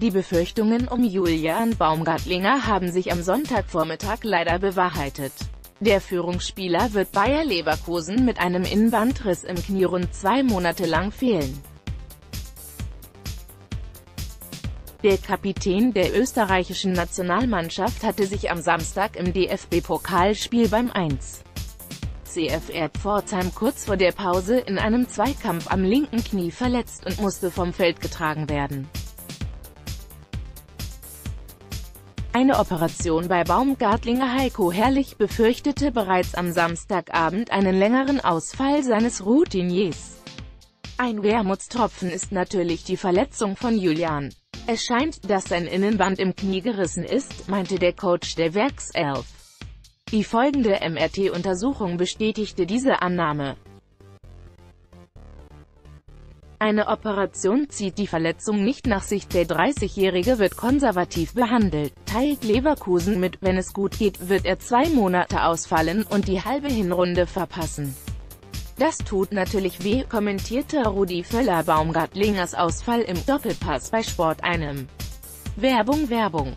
Die Befürchtungen um Julian Baumgartlinger haben sich am Sonntagvormittag leider bewahrheitet. Der Führungsspieler wird Bayer Leverkusen mit einem Innenbandriss im Knie rund zwei Monate lang fehlen. Der Kapitän der österreichischen Nationalmannschaft hatte sich am Samstag im DFB-Pokalspiel beim 1. CFR Pforzheim kurz vor der Pause in einem Zweikampf am linken Knie verletzt und musste vom Feld getragen werden. Eine Operation bei Baumgartlinger Heiko Herrlich befürchtete bereits am Samstagabend einen längeren Ausfall seines Routiniers. Ein Wermutstropfen ist natürlich die Verletzung von Julian. Es scheint, dass sein Innenband im Knie gerissen ist, meinte der Coach der Werkself. Die folgende MRT-Untersuchung bestätigte diese Annahme. Eine Operation zieht die Verletzung nicht nach sich. Der 30-Jährige wird konservativ behandelt, teilt Leverkusen mit, wenn es gut geht, wird er zwei Monate ausfallen und die halbe Hinrunde verpassen. Das tut natürlich weh, kommentierte Rudi Völler Baumgartlingers Ausfall im Doppelpass bei Sport einem. Werbung Werbung